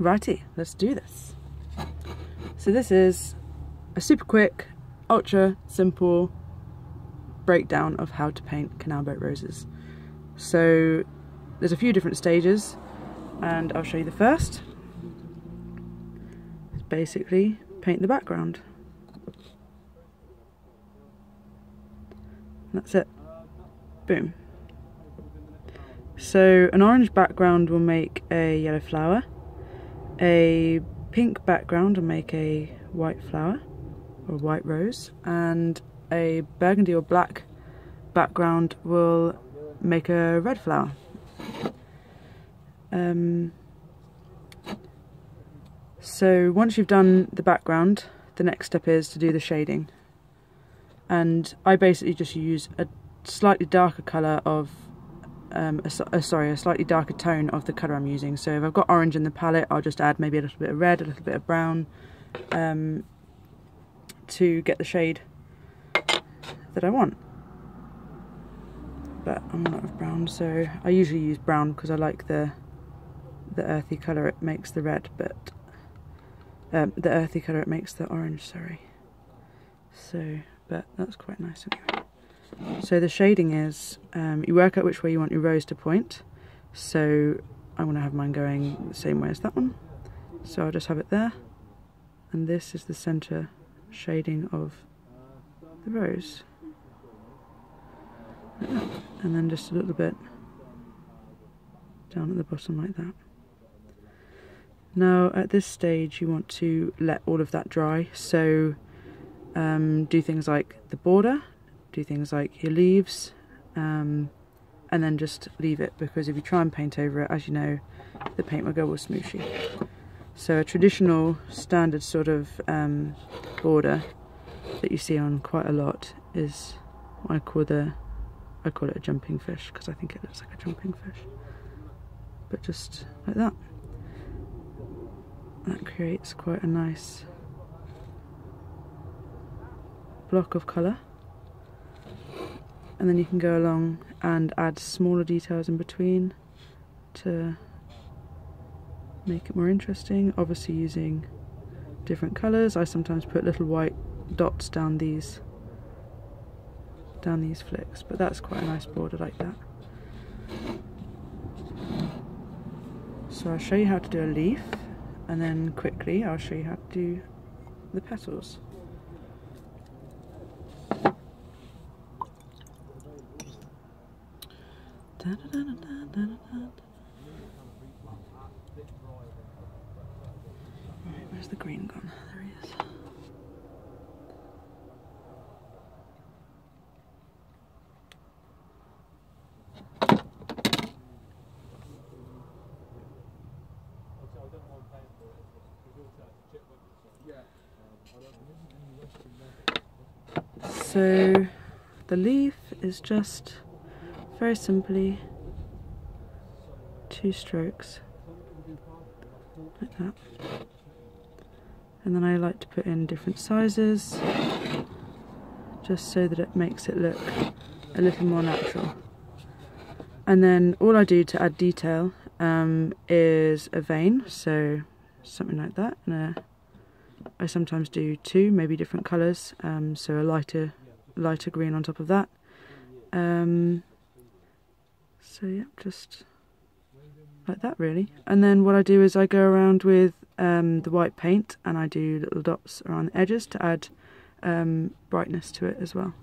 Righty, let's do this. So this is a super quick, ultra simple breakdown of how to paint canal boat roses. So there's a few different stages and I'll show you the first. It's basically paint the background. That's it. Boom. So an orange background will make a yellow flower. A pink background will make a white flower or white rose. And a burgundy or black background will make a red flower. Um, so once you've done the background, the next step is to do the shading. And I basically just use a slightly darker colour of, um, a, uh, sorry, a slightly darker tone of the colour I'm using. So if I've got orange in the palette, I'll just add maybe a little bit of red, a little bit of brown, um, to get the shade that I want. But I'm out of brown, so I usually use brown because I like the the earthy colour it makes the red, but um, the earthy colour it makes the orange, sorry. So, but that's quite nice anyway. So the shading is, um, you work out which way you want your rose to point. So I want to have mine going the same way as that one. So I'll just have it there. And this is the centre shading of the rose. And then just a little bit down at the bottom like that. Now at this stage you want to let all of that dry so um, do things like the border, do things like your leaves um, and then just leave it because if you try and paint over it as you know the paint will go all smooshy. So a traditional standard sort of um, border that you see on quite a lot is what I call the I call it a jumping fish because I think it looks like a jumping fish. But just like that. That creates quite a nice block of colour and then you can go along and add smaller details in between to make it more interesting. Obviously using different colours. I sometimes put little white dots down these down these flicks but that's quite a nice border like that. So I'll show you how to do a leaf and then quickly I'll show you how to do the petals. Where's the green gone? There he is. So the leaf is just very simply two strokes like that. And then I like to put in different sizes just so that it makes it look a little more natural. And then all I do to add detail um, is a vein, so something like that, and a I sometimes do two, maybe different colours, um, so a lighter, lighter green on top of that. Um, so yeah, just like that really. And then what I do is I go around with um, the white paint and I do little dots around the edges to add um, brightness to it as well.